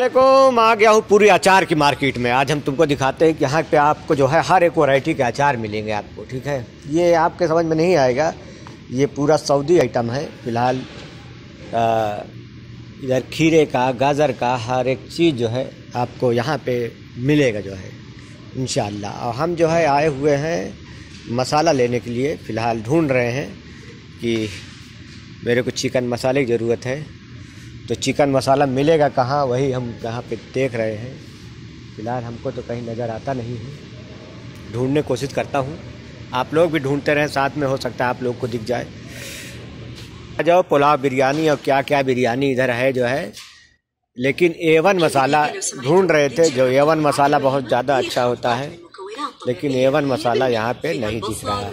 वालेकुम, आ गया हूँ पूरी अचार की मार्केट में। आज हम तुमको दिखाते हैं कि यहाँ पे आपको जो है हर एक वैरायटी के अचार मिलेंगे आपको, ठीक है? ये आपके समझ में नहीं आएगा। ये पूरा सऊदी आइटम है, फ़िलहाल इधर खीरे का, गाजर का, हर एक चीज़ जो है आपको यहाँ पे मिलेगा जो है इन और हम जो है आए हुए हैं मसाला लेने के लिए, फ़िलहाल ढूंढ रहे हैं कि मेरे को चिकन मसाले की ज़रूरत है। तो चिकन मसाला मिलेगा कहाँ, वही हम यहाँ पे देख रहे हैं। फ़िलहाल हमको तो कहीं नज़र आता नहीं है। ढूँढने कोशिश करता हूँ। आप लोग भी ढूंढते रहें, साथ में हो सकता है आप लोग को दिख जाए। आ जाओ, पुलाव बिरयानी और क्या क्या बिरयानी इधर है जो है। लेकिन एवन मसाला ढूंढ रहे थे, जो एवन मसाला बहुत ज़्यादा अच्छा होता है। लेकिन एवन मसाला यहाँ पे नहीं दिख रहा है।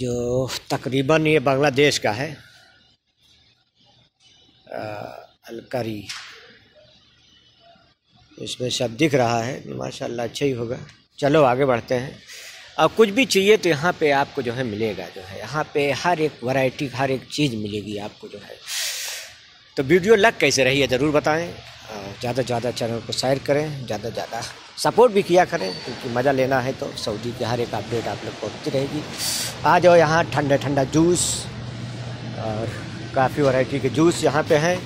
जो तकरीबन ये बांग्लादेश का है अ, अलकरी इसमें सब दिख रहा है माशाल्लाह अच्छा ही होगा चलो आगे बढ़ते हैं अब कुछ भी चाहिए तो यहाँ पे आपको जो है मिलेगा, जो है। यहाँ पे हर एक वैरायटी हर एक चीज़ मिलेगी आपको, जो है। तो वीडियो लग कैसे रही है ज़रूर बताएँ। ज़्यादा से ज़्यादा चैनल को शेयर करें, ज़्यादा से ज़्यादा सपोर्ट भी किया करें, क्योंकि मज़ा लेना है तो सऊदी की हर एक अपडेट आप लोग को होती रहेगी। आ जाओ यहाँ ठंडा ठंडा जूस और काफ़ी वैरायटी के जूस यहाँ पे हैं।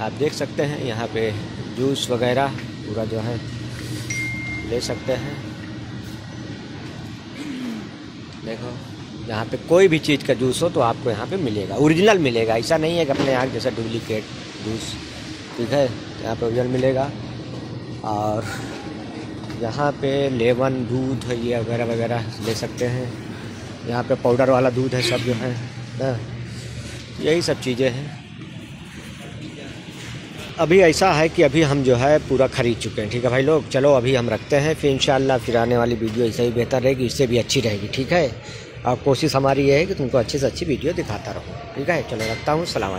आप देख सकते हैं यहाँ पे जूस वगैरह पूरा जो है ले सकते हैं। देखो यहाँ पे कोई भी चीज़ का जूस हो तो आपको यहाँ पे मिलेगा। ओरिजिनल मिलेगा ऐसा नहीं है कि अपने यहाँ जैसा डुप्लीकेट जूस। ठीक है? यहाँ पे ओरिजिनल मिलेगा। और यहाँ पे लेमन दूध ये वगैरह वगैरह ले सकते हैं। यहाँ पे पाउडर वाला दूध है सब जो है हाँ, यही सब चीज़ें हैं। अभी ऐसा है कि अभी हम जो है पूरा ख़रीद चुके हैं, ठीक है भाई लोग? चलो अभी हम रखते हैं, फिर इन फिर आने वाली वीडियो ऐसे ही बेहतर रहेगी, इससे भी अच्छी रहेगी, ठीक है? और कोशिश हमारी ये है कि तुमको अच्छी से अच्छी वीडियो दिखाता रहूँ, ठीक है? चलो रखता हूँ, सलाम